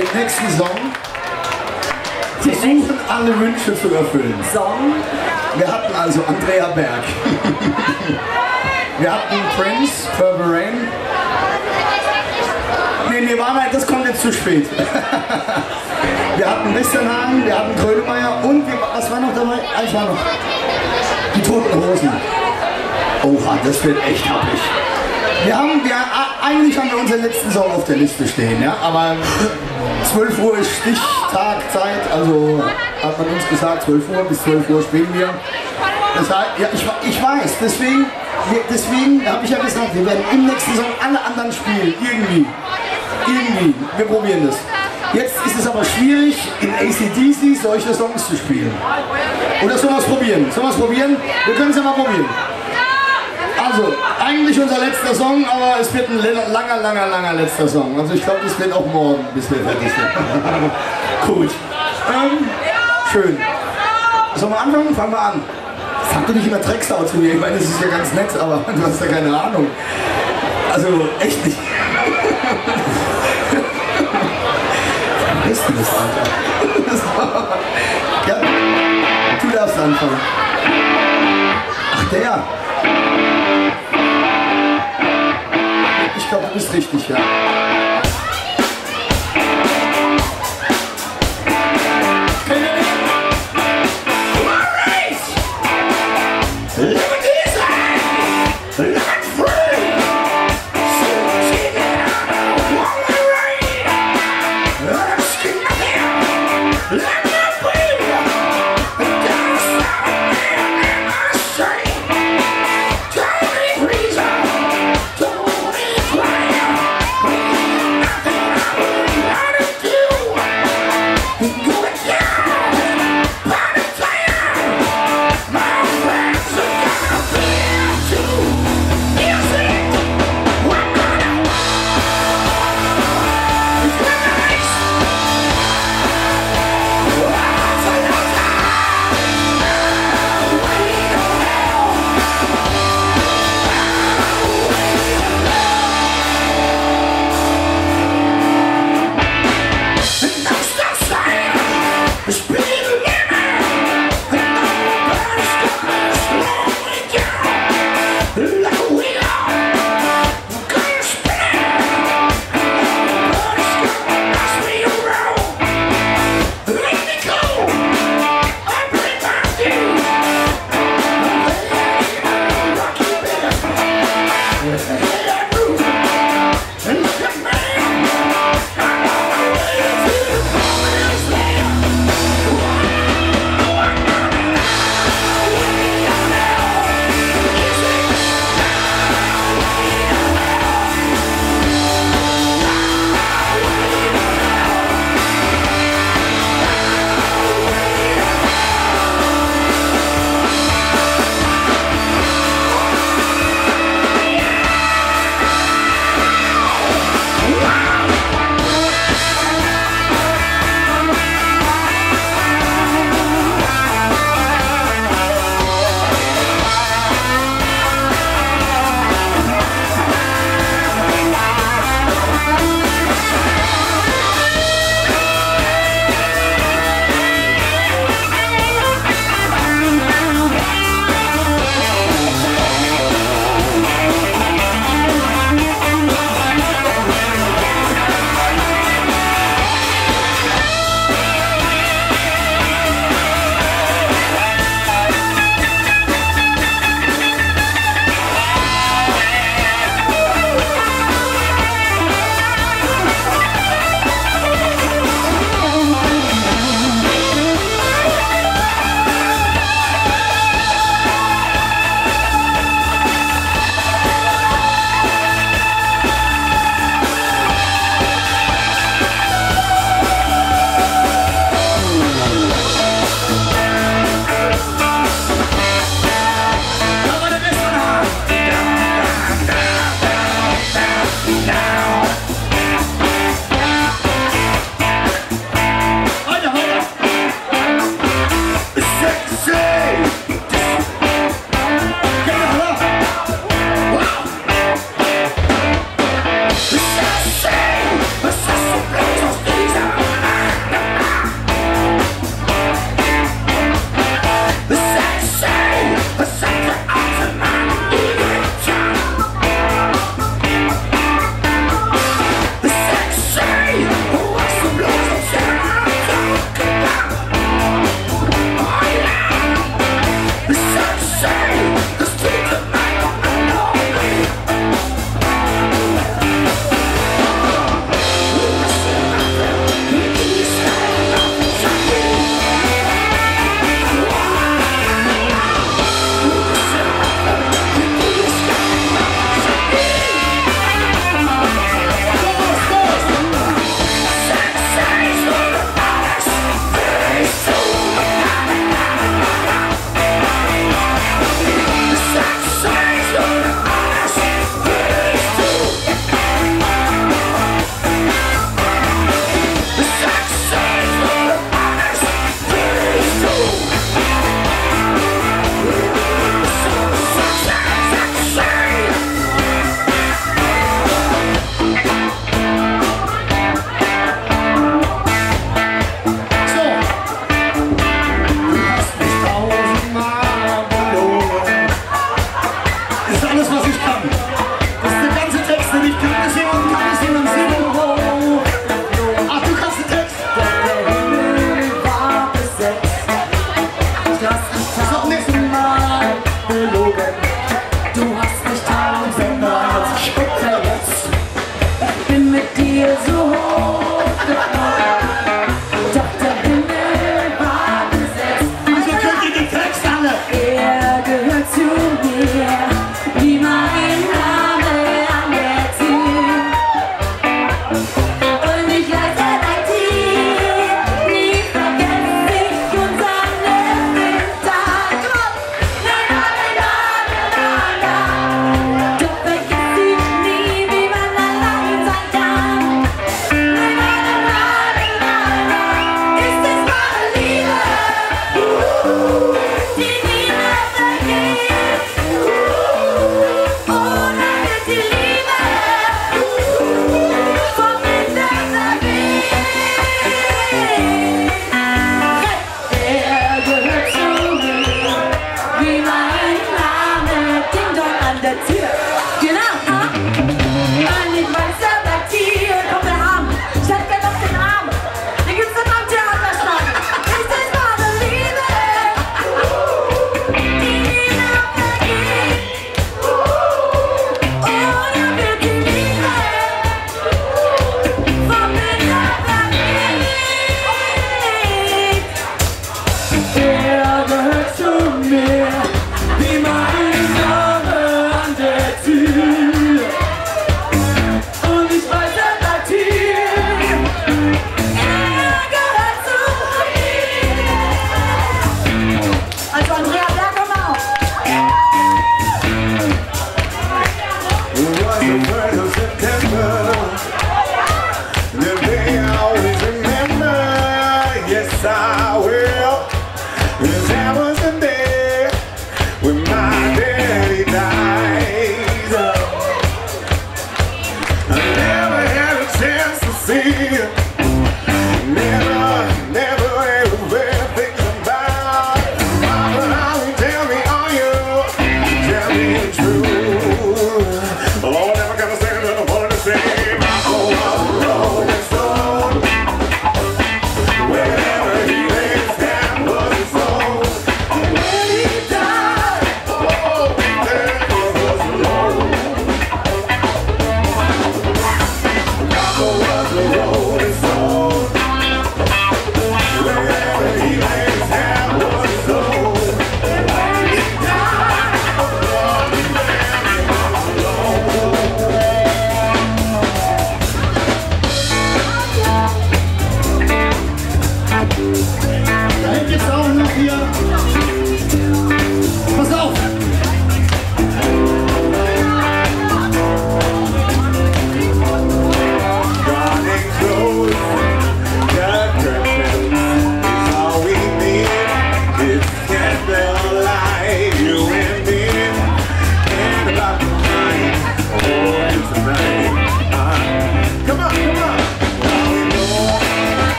im nächsten Song versuchen, alle Wünsche zu erfüllen. Song. Wir hatten also Andrea Berg. Wir hatten Prince, Purple Rain. Nee, Nirvana, das kommt jetzt zu spät. Wir hatten Westernhagen, wir hatten Grönemeyer und wir, was war noch dabei? Eins war noch. Die Toten Hosen. Oha, das wird echt happig. Wir haben, wir, eigentlich haben wir unseren letzten Song auf der Liste stehen, ja, aber 12 Uhr ist Stichtag, Zeit, also hat man uns gesagt, 12 Uhr bis 12 Uhr spielen wir. Das heißt, ja, ich, ich weiß, deswegen, deswegen habe ich ja gesagt, wir werden im nächsten Song alle anderen spielen, irgendwie. Irgendwie, wir probieren das. Jetzt ist es aber schwierig, in ACDC solche Songs zu spielen. Oder sollen wir es probieren? Sollen wir es probieren? Wir können es ja mal probieren. Also, eigentlich unser letzter Song, aber es wird ein langer, langer, langer letzter Song. Also ich glaube, das wird auch morgen, bis wir fertig sind. Gut. Ähm, schön. Sollen wir anfangen? Fangen wir an. Sag doch nicht immer Drecksau zu mir. Ich meine, das ist ja ganz nett, aber du hast ja keine Ahnung. Also, echt nicht. Vergisst du das, Alter? ja, du darfst anfangen. Richtig, ja.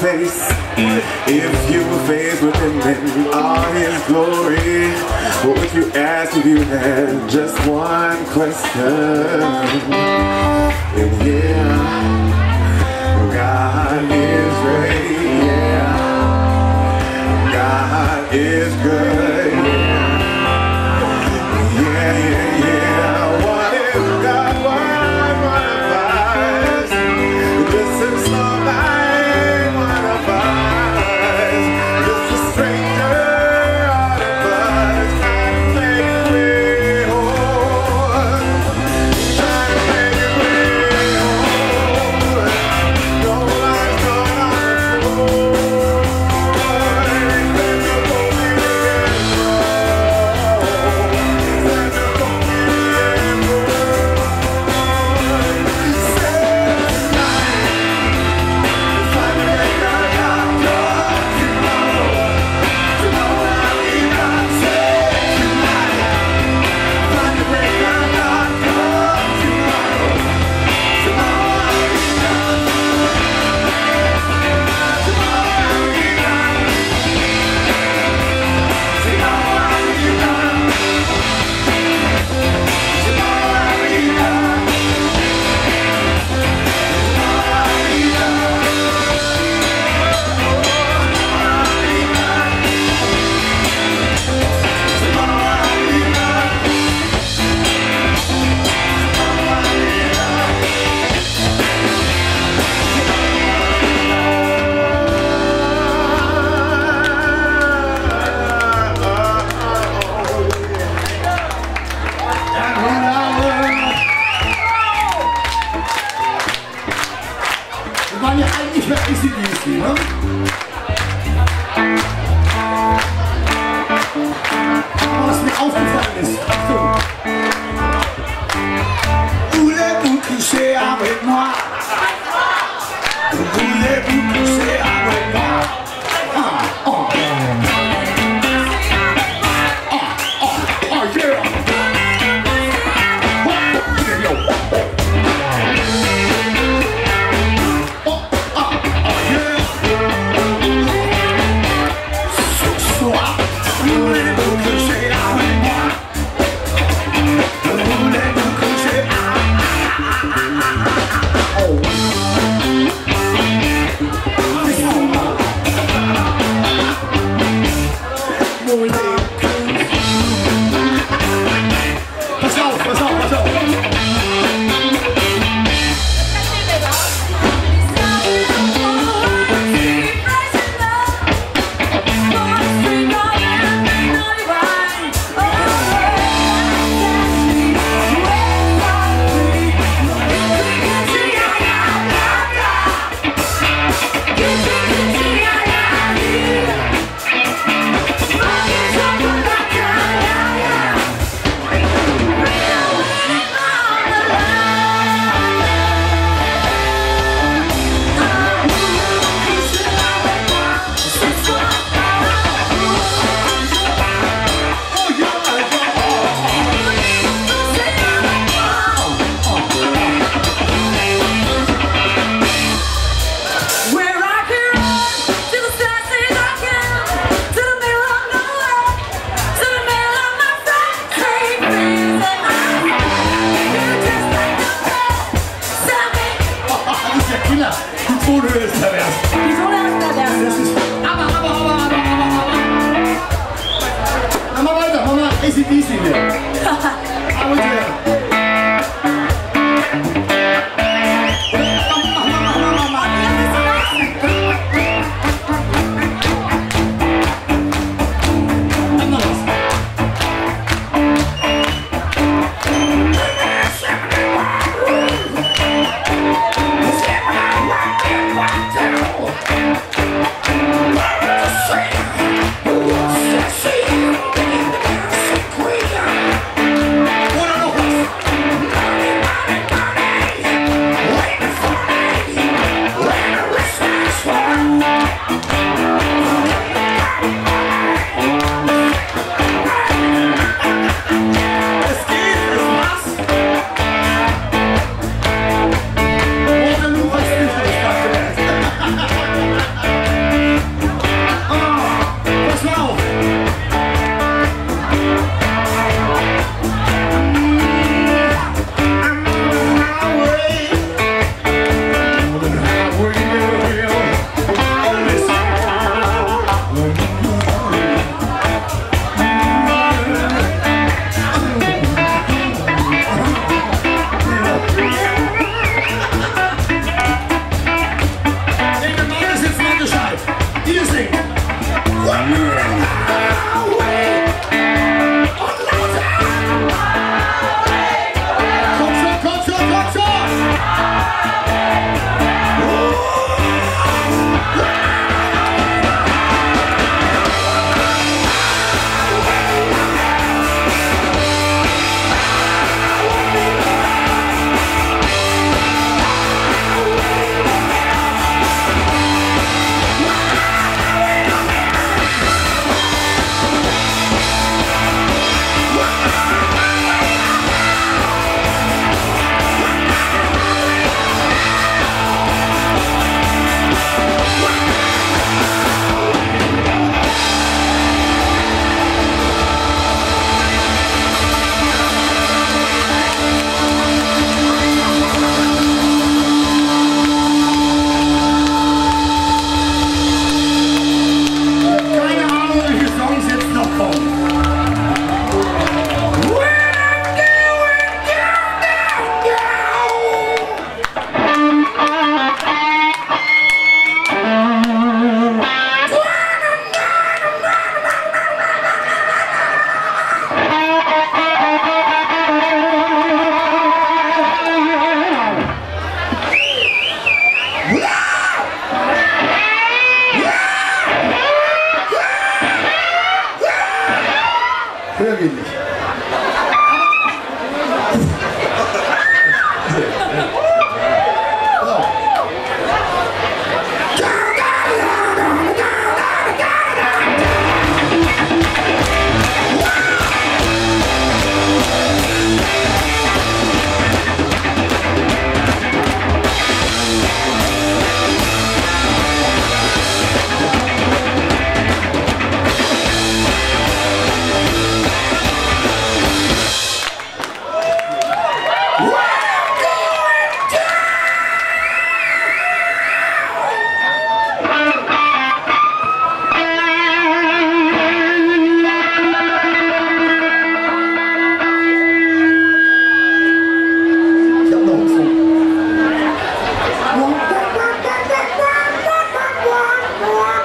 face. If you were faced with him, them all his glory. What would you ask if you had just one question? And yeah, God is great, yeah. God is good. Thank you. Killer. Die Tode ist pervers. Die Tode ist pervers. Das aber, aber, aber, aber, aber, aber. Mach mal weiter, mach mal ACDC hier. aber, more